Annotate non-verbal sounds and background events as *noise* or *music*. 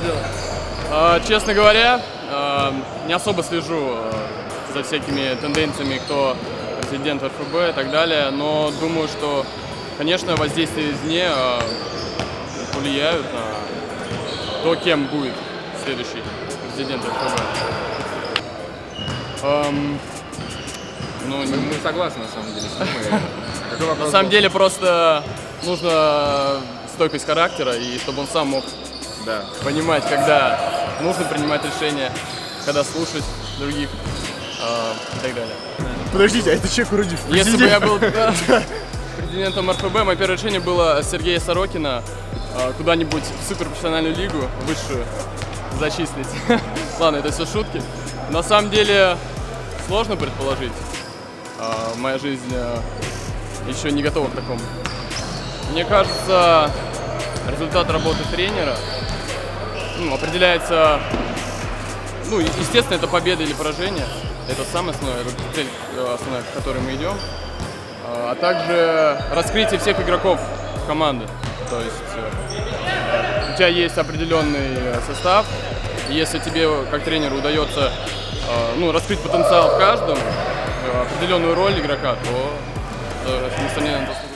сделать? А, честно говоря, а, не особо слежу а, за всякими тенденциями, кто президент РФБ и так далее, но думаю, что, конечно, воздействие извне а, влияют на то, кем будет следующий президент РФБ. Ам, ну, Мы, мы согласны, на самом деле, с ним. *laughs* На самом деле просто нужно стойкость характера, и чтобы он сам мог Да. понимать, когда нужно принимать решения, когда слушать других а, и так далее. Подождите, а это человек вроде Если бы я был да, *laughs* президентом РФБ, мое первое решение было Сергея Сорокина а, куда-нибудь в суперпрофессиональную лигу, высшую, зачислить. *laughs* Ладно, это все шутки. На самом деле сложно предположить. А, Моя жизнь еще не готова к такому. Мне кажется, результат работы тренера ну, определяется, ну, естественно, это победа или поражение. Это самое основное, это цель э, основная, к которой мы идем. А а также раскрытие всех игроков команды. То есть э, у тебя есть определенный э, состав. и Если тебе, как тренеру, удается ну, раскрыть потенциал в каждом, определенную роль игрока, то, несомненно, заслуга.